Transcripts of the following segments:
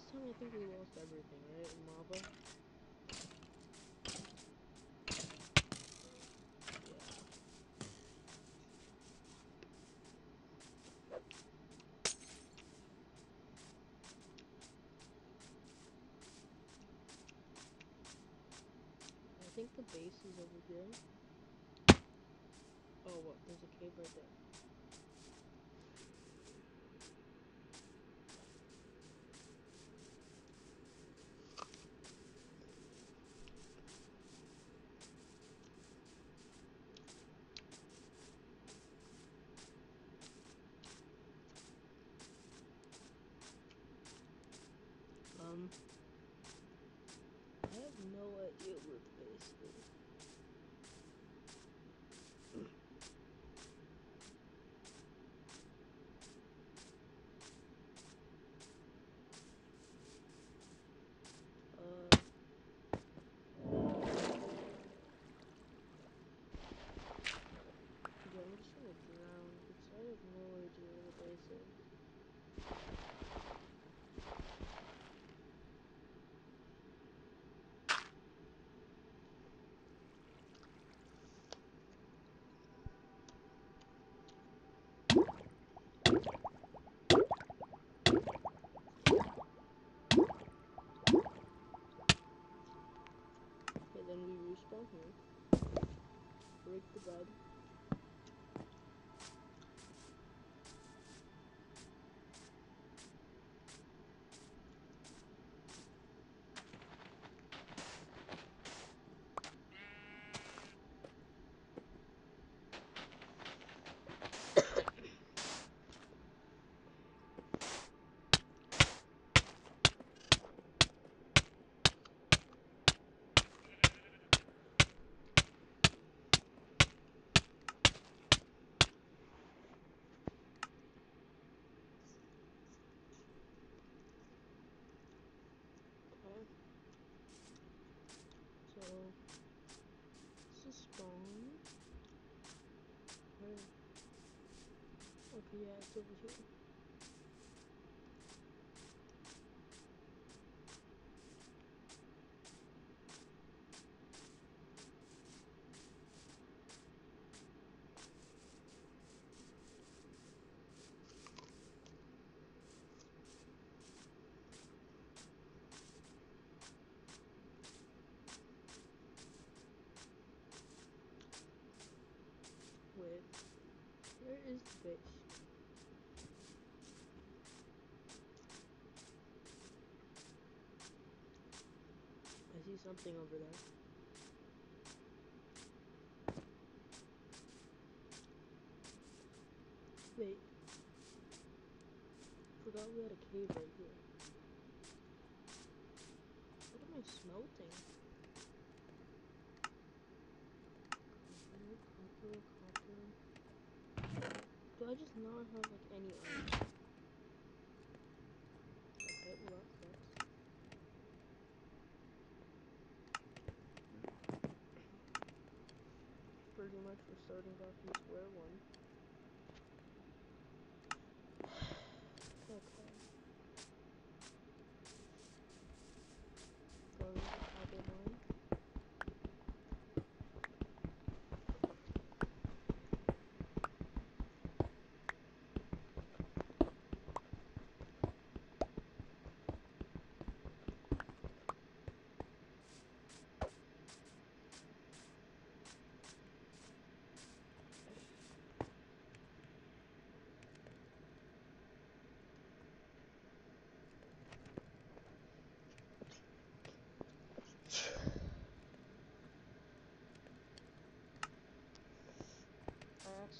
last time I think we lost everything, right? Yeah. I think the base is over here. Oh, what? There's a cave right there. Um, I have no idea where the base is. Uh, yeah, I'm just gonna drown because I have no idea where the base is. Okay, then we respawn here. Break the bed. Okay. So, this is spawn. Where? Yeah, it's over here. Where is the base? I see something over there. Wait. Forgot we had a cave right here. What am I smelting? Do I just not have like any iron? Okay, well that sucks. Pretty much we're starting back from square one. Okay. Going to cobble mine.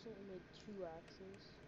Accidentally made two axes.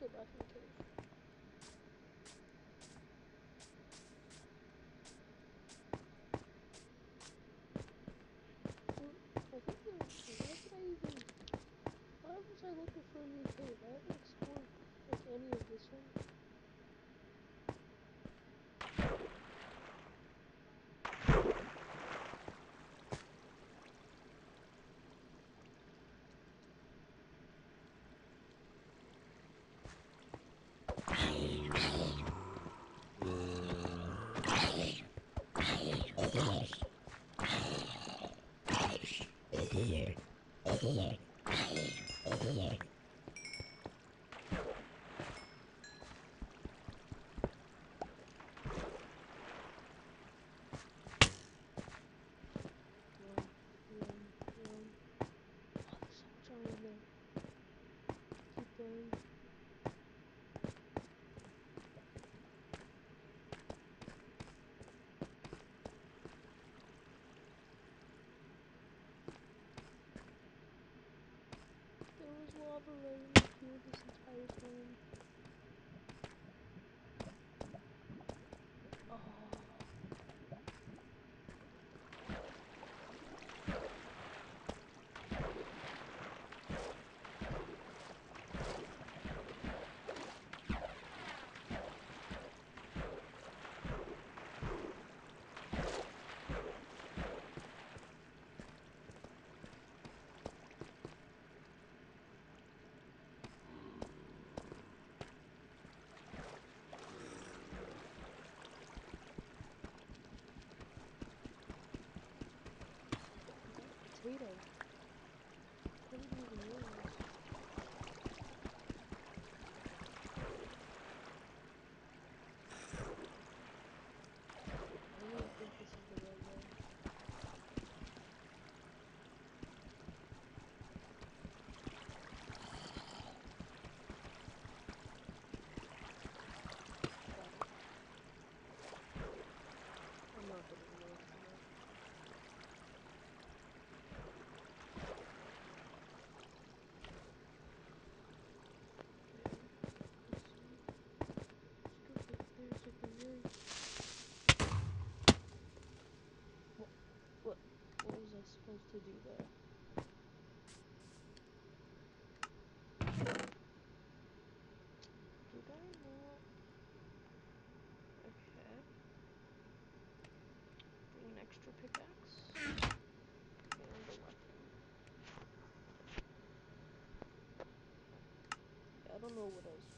Go back in cave. Well, I think there, why did I even, why was I looking for a new cave? I haven't explored like any of this one. Run, run, run. Oh, there's so much iron there. Keep going. Up here this entire time. Potato. I didn't even realize. I don't even think this is the right way. I'm not gonna do it tonight. What, what, what was I to do there? Did I not? Okay. Bring an extra pickaxe. And a weapon. I don't know what I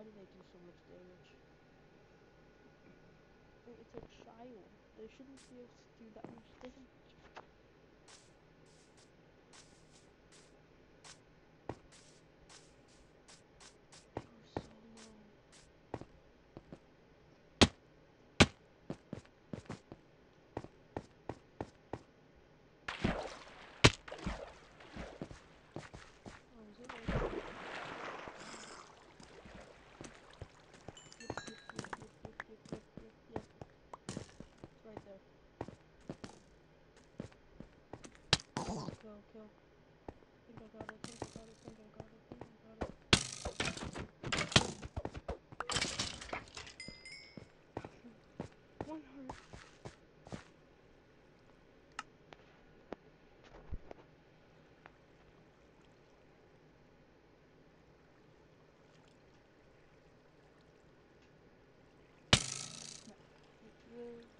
Why do they do so much damage? It's a child. They shouldn't be able to do that much damage. Kill, kill. Think I got it, think I got it, think I got it, think I got it. One heart. Really?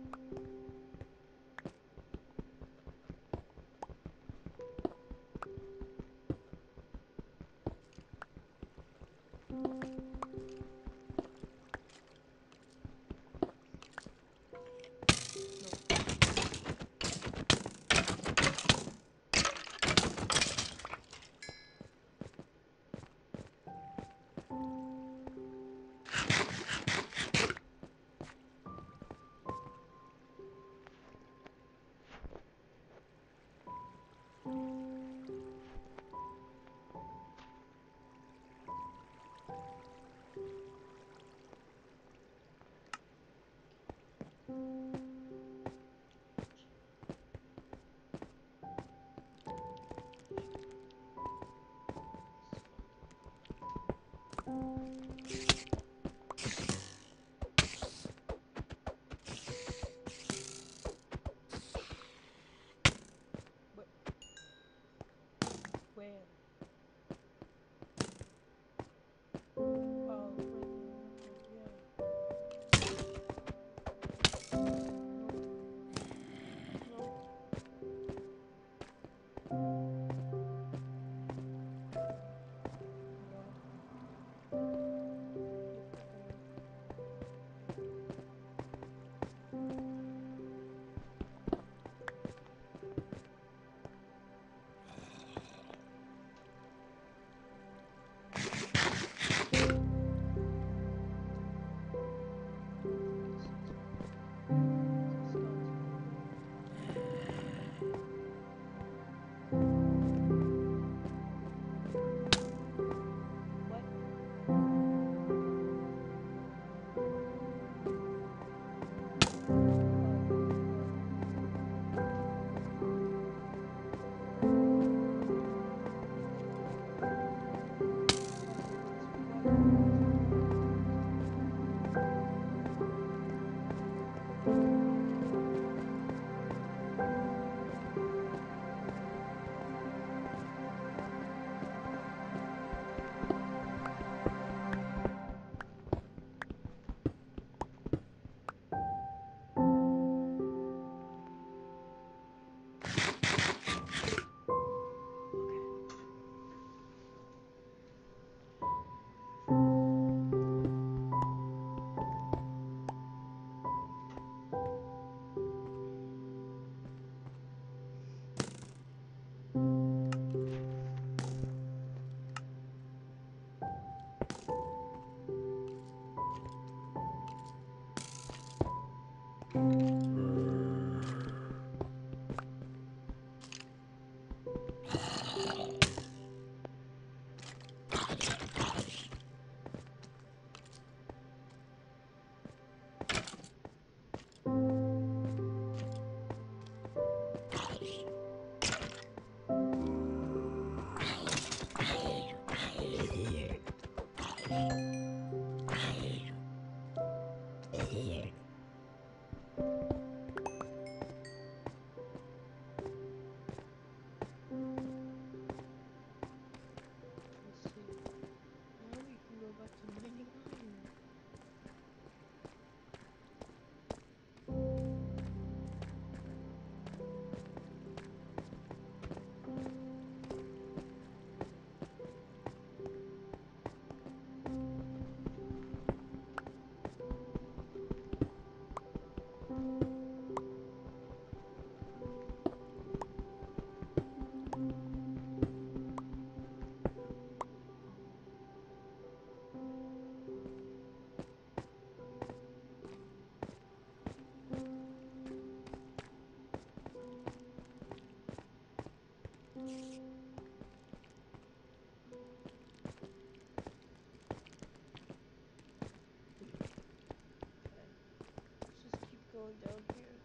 going down here.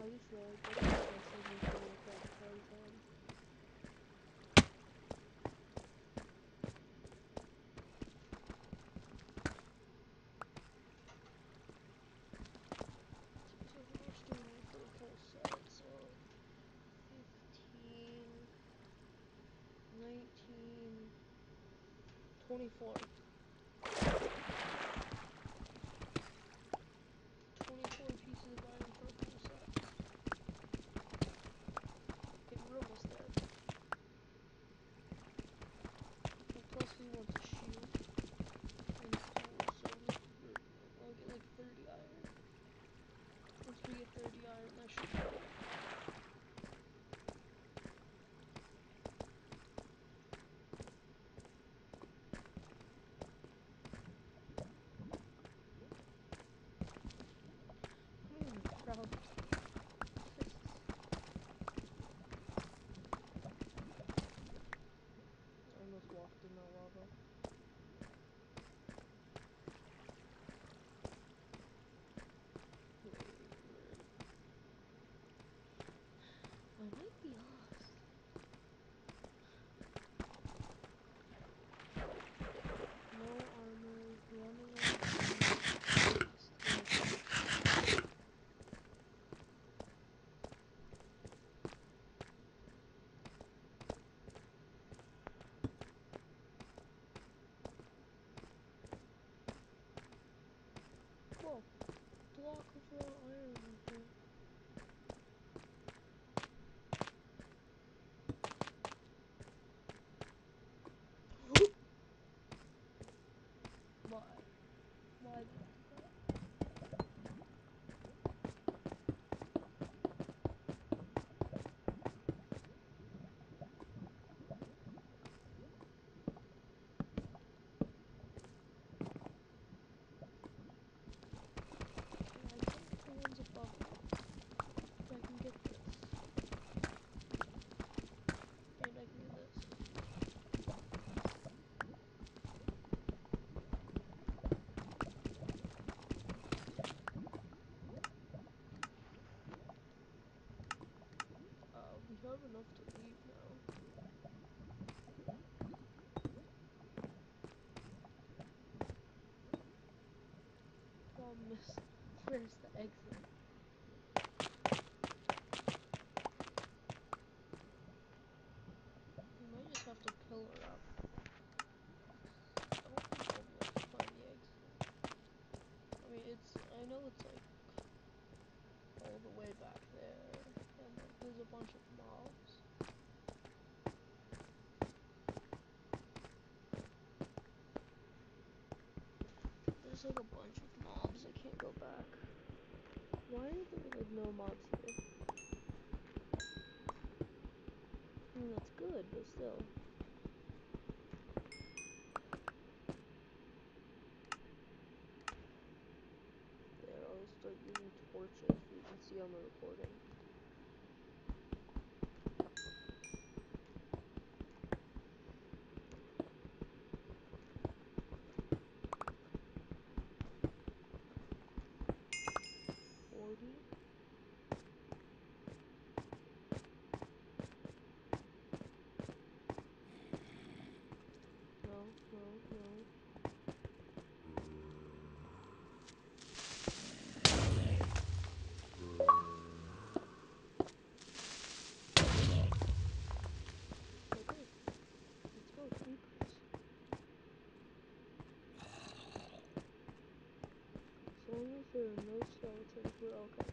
I just realized that this is going to that time. Twenty-four. Have enough to leave now. Oh, Is, where's the exit? We might just have to pillar up. I. I mean, it's, I know it's like all the way back there, and there's a bunch of mobs. There's like a bunch of mobs, I can't go back. Why are there like no mobs here? I mean, that's good, but still. There, I'll start using torches so you can see on the recording. Forty. No, no, no. Okay, let's go, creepers. Are no skeletons, we're okay.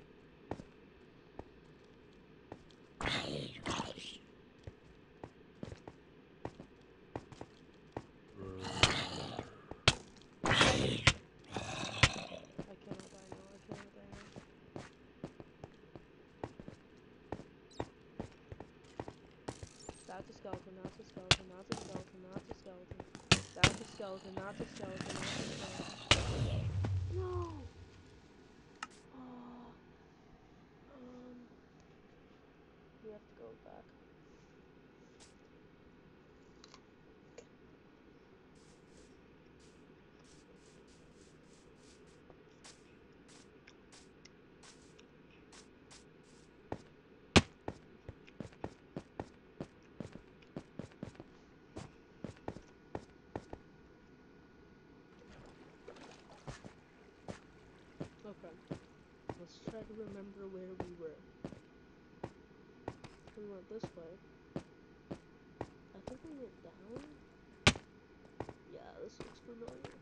That's a skeleton, that's a skeleton, that's a skeleton, that's a skeleton. That's a skeleton, that's a skeleton, that's a skeleton. No! Oh. Um. We have to go back. Okay. Let's try to remember where we were. We went this way. I think we went down. Yeah, this looks familiar.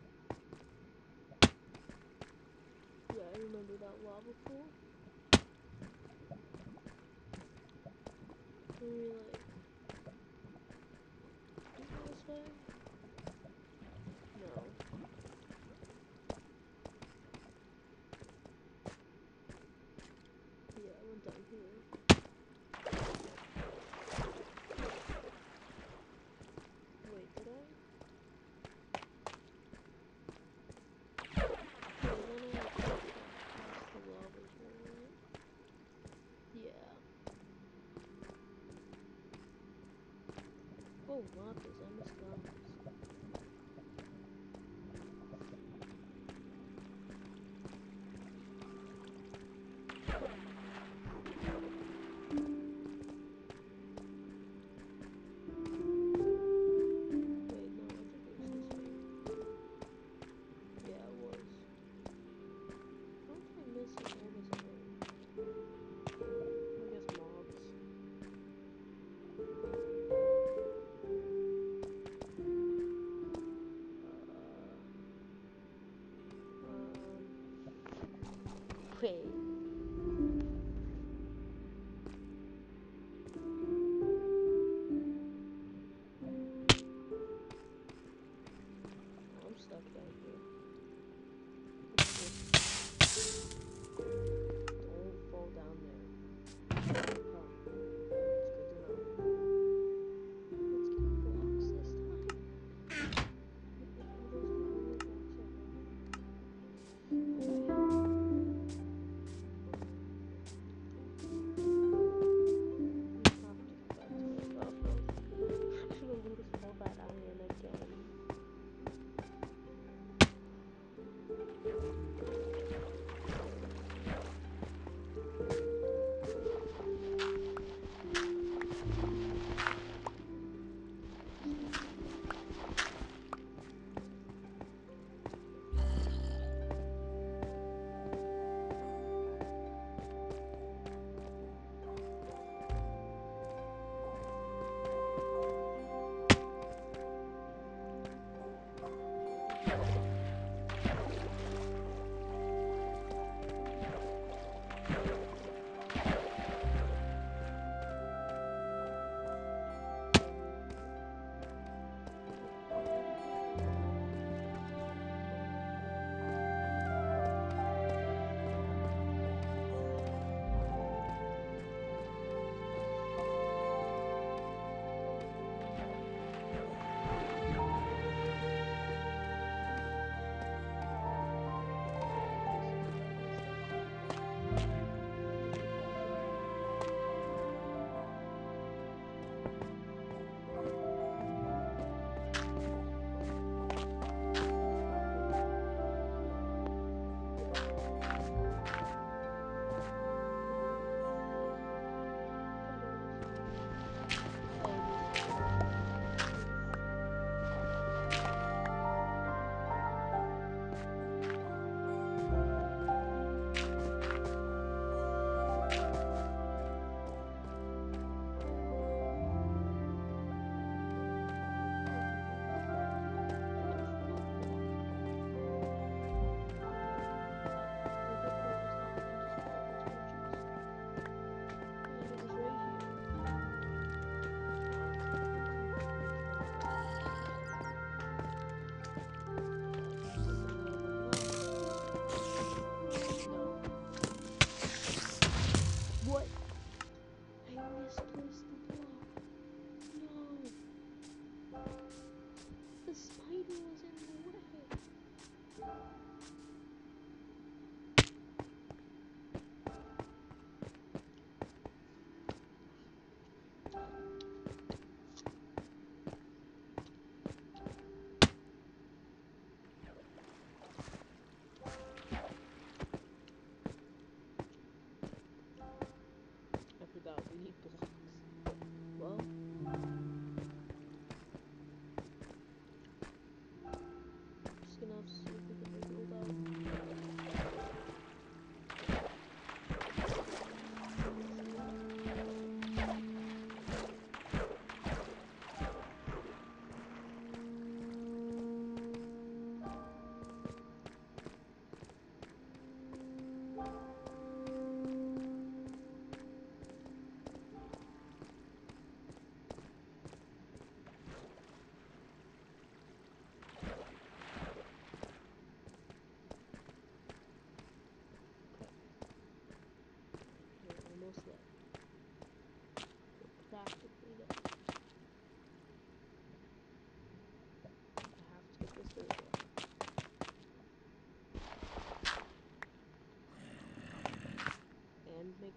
Yeah, I remember that lava pool. Maybe like did we go this way? No. Yeah, I went down here. Wait, did I? Yeah, then I like walked past the lava pool, right? Yeah. Oh, lapis, I missed lapis. Wait,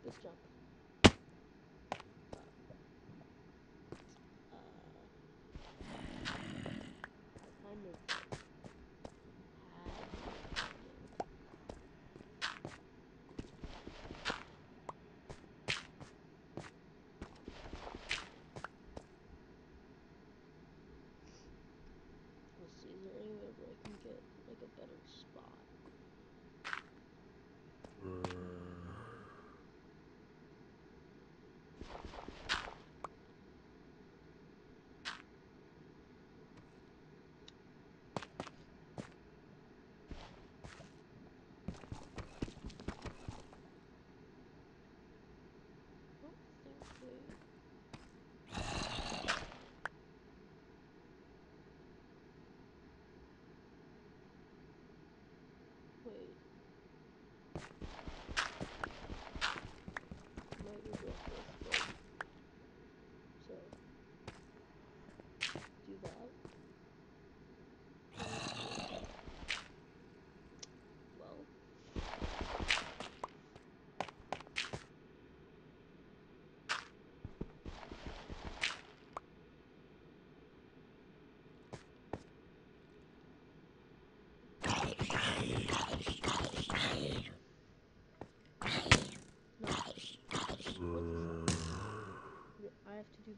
this job. 会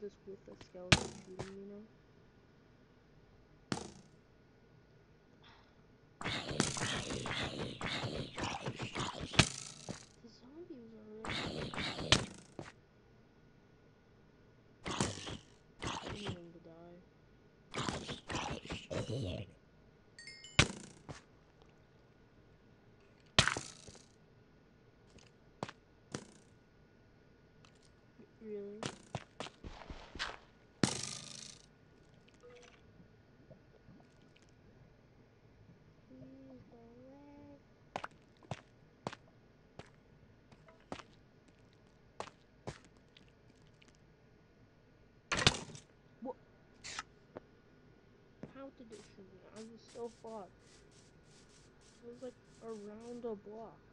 this with the skeleton shooting, you know? it me. I was so far. I was like around a block.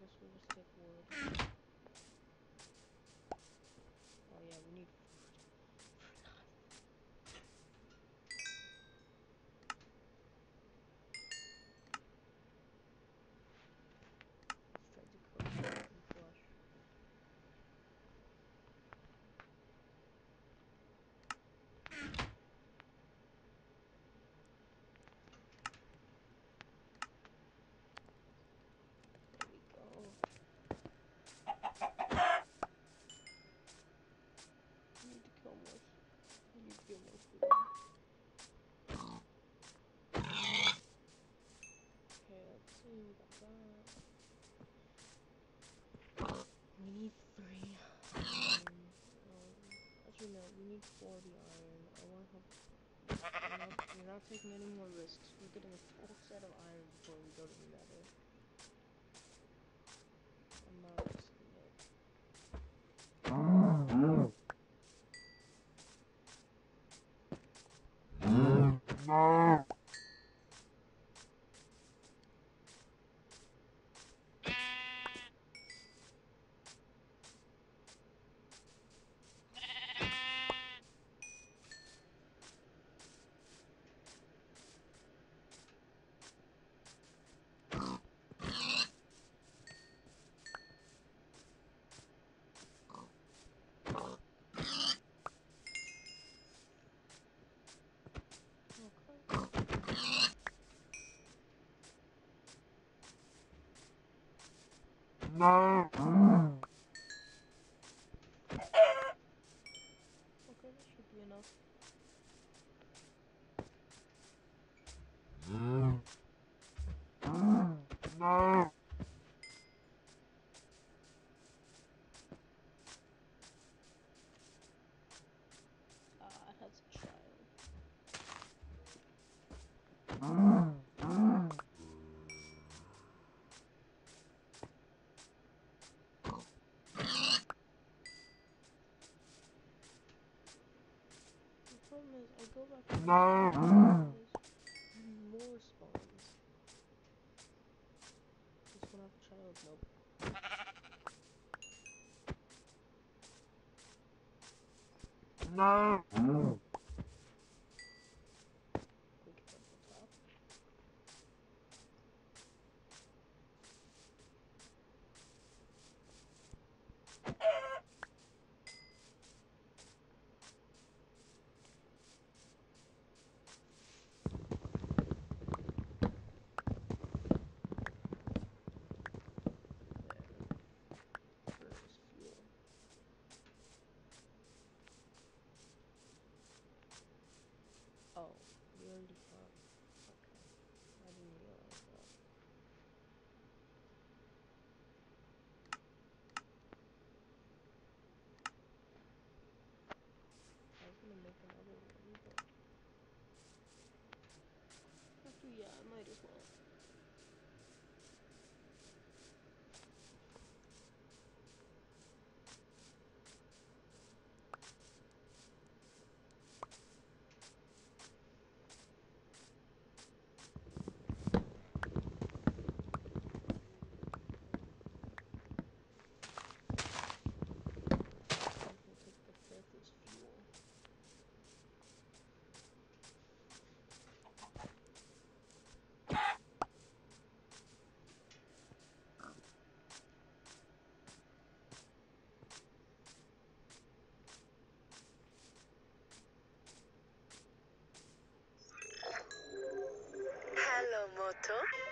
Guess we'll just take wood. Oh yeah, we need food. Let's try to cook some flesh. There we go. I need to kill more. I need to get more food. Okay, let's see. We got that. We need three. iron. Um, actually, 40 iron. I want have. We're not, we're not taking any more risks. We're getting a full set of iron before we go to the nether. I'm not risking it. Okay. Okay, there's more spawns. This one have a child? Nope. Quick yeah. Otto.